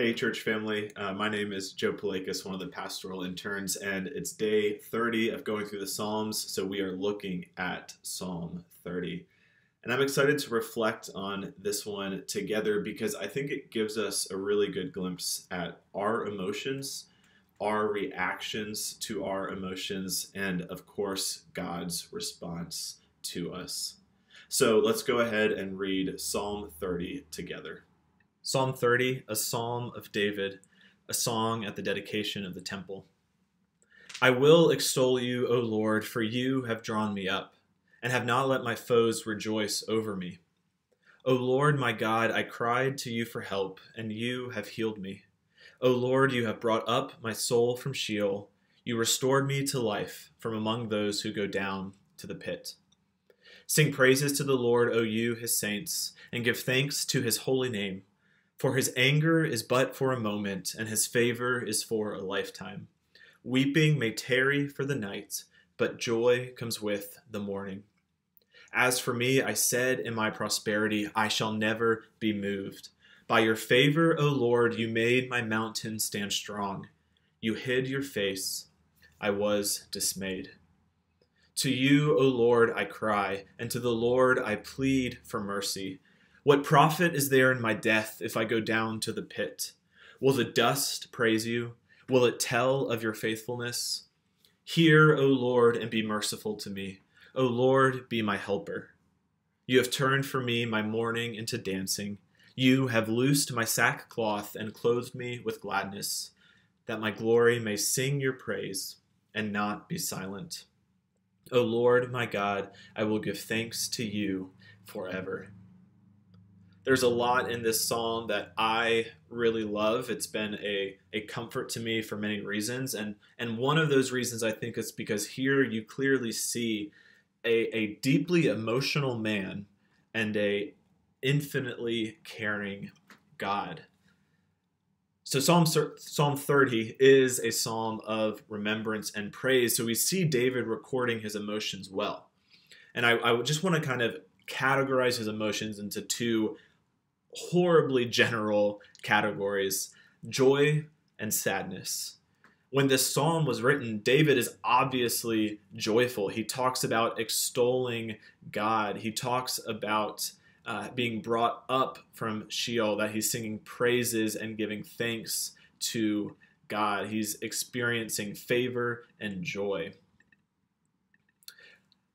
Hey, church family. Uh, my name is Joe Palakis, one of the pastoral interns, and it's day 30 of going through the Psalms. So we are looking at Psalm 30. And I'm excited to reflect on this one together because I think it gives us a really good glimpse at our emotions, our reactions to our emotions, and of course, God's response to us. So let's go ahead and read Psalm 30 together. Psalm 30, a psalm of David, a song at the dedication of the temple. I will extol you, O Lord, for you have drawn me up, and have not let my foes rejoice over me. O Lord my God, I cried to you for help, and you have healed me. O Lord, you have brought up my soul from Sheol. You restored me to life from among those who go down to the pit. Sing praises to the Lord, O you, his saints, and give thanks to his holy name. For his anger is but for a moment, and his favor is for a lifetime. Weeping may tarry for the night, but joy comes with the morning. As for me, I said in my prosperity, I shall never be moved. By your favor, O Lord, you made my mountain stand strong. You hid your face. I was dismayed. To you, O Lord, I cry, and to the Lord I plead for mercy. What profit is there in my death if I go down to the pit? Will the dust praise you? Will it tell of your faithfulness? Hear, O Lord, and be merciful to me. O Lord, be my helper. You have turned for me my mourning into dancing. You have loosed my sackcloth and clothed me with gladness, that my glory may sing your praise and not be silent. O Lord, my God, I will give thanks to you forever there's a lot in this psalm that I really love. It's been a, a comfort to me for many reasons. And, and one of those reasons I think is because here you clearly see a, a deeply emotional man and a infinitely caring God. So Psalm Psalm 30 is a psalm of remembrance and praise. So we see David recording his emotions well. And I, I just want to kind of categorize his emotions into two horribly general categories joy and sadness. When this psalm was written, David is obviously joyful. He talks about extolling God, he talks about uh, being brought up from Sheol, that he's singing praises and giving thanks to God. He's experiencing favor and joy.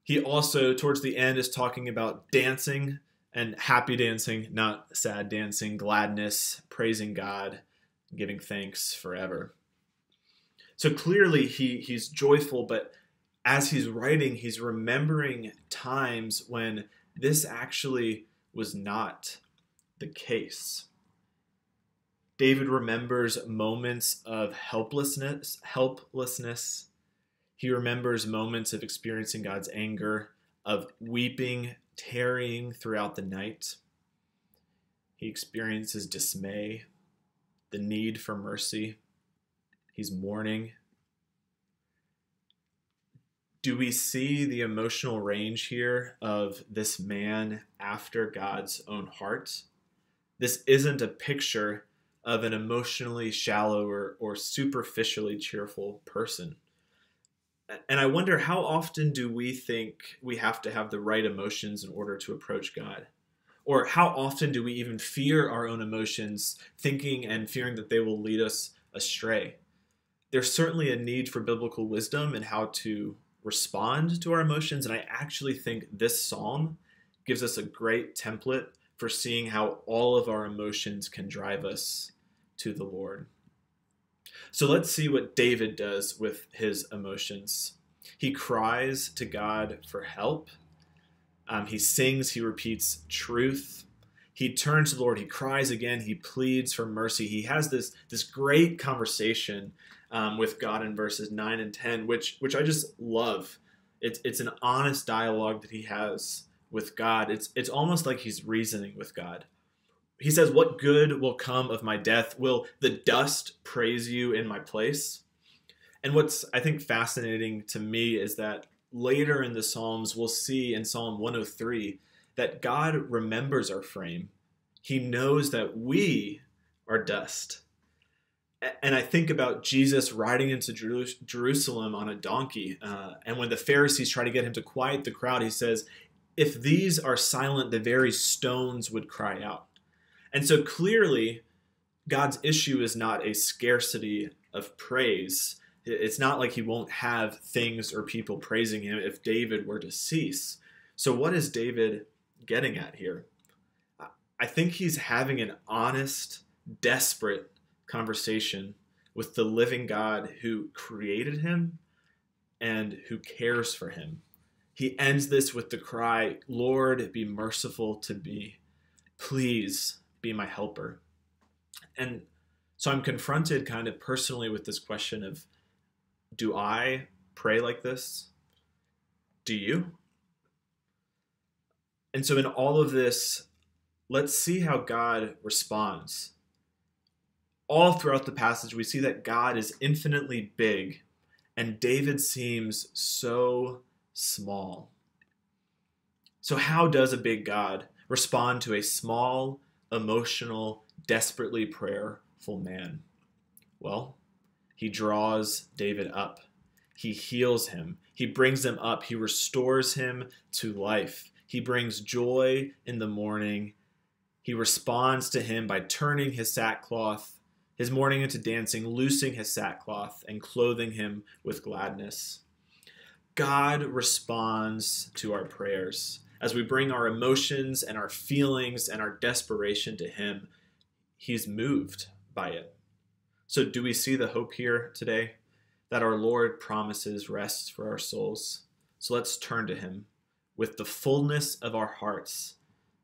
He also, towards the end, is talking about dancing and happy dancing, not sad dancing, gladness, praising God, giving thanks forever. So clearly he he's joyful, but as he's writing, he's remembering times when this actually was not the case. David remembers moments of helplessness, helplessness. He remembers moments of experiencing God's anger, of weeping tarrying throughout the night. He experiences dismay, the need for mercy. He's mourning. Do we see the emotional range here of this man after God's own heart? This isn't a picture of an emotionally shallow or, or superficially cheerful person and I wonder how often do we think we have to have the right emotions in order to approach God? Or how often do we even fear our own emotions, thinking and fearing that they will lead us astray? There's certainly a need for biblical wisdom and how to respond to our emotions, and I actually think this psalm gives us a great template for seeing how all of our emotions can drive us to the Lord. So let's see what David does with his emotions. He cries to God for help. Um, he sings, he repeats truth. He turns to the Lord, he cries again, he pleads for mercy. He has this, this great conversation um, with God in verses 9 and 10, which, which I just love. It's, it's an honest dialogue that he has with God. It's, it's almost like he's reasoning with God he says, What good will come of my death? Will the dust praise you in my place? And what's, I think, fascinating to me is that later in the Psalms, we'll see in Psalm 103 that God remembers our frame. He knows that we are dust. And I think about Jesus riding into Jerusalem on a donkey. Uh, and when the Pharisees try to get him to quiet the crowd, he says, If these are silent, the very stones would cry out. And so clearly, God's issue is not a scarcity of praise. It's not like he won't have things or people praising him if David were to cease. So, what is David getting at here? I think he's having an honest, desperate conversation with the living God who created him and who cares for him. He ends this with the cry, Lord, be merciful to me. Please be my helper. And so I'm confronted kind of personally with this question of do I pray like this? Do you? And so in all of this, let's see how God responds. All throughout the passage, we see that God is infinitely big, and David seems so small. So, how does a big God respond to a small, emotional, desperately prayerful man? Well, he draws David up. He heals him. He brings him up. He restores him to life. He brings joy in the morning. He responds to him by turning his sackcloth, his mourning into dancing, loosing his sackcloth, and clothing him with gladness. God responds to our prayers. As we bring our emotions and our feelings and our desperation to Him, He's moved by it. So, do we see the hope here today? That our Lord promises rest for our souls. So, let's turn to Him with the fullness of our hearts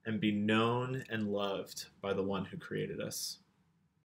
and be known and loved by the one who created us.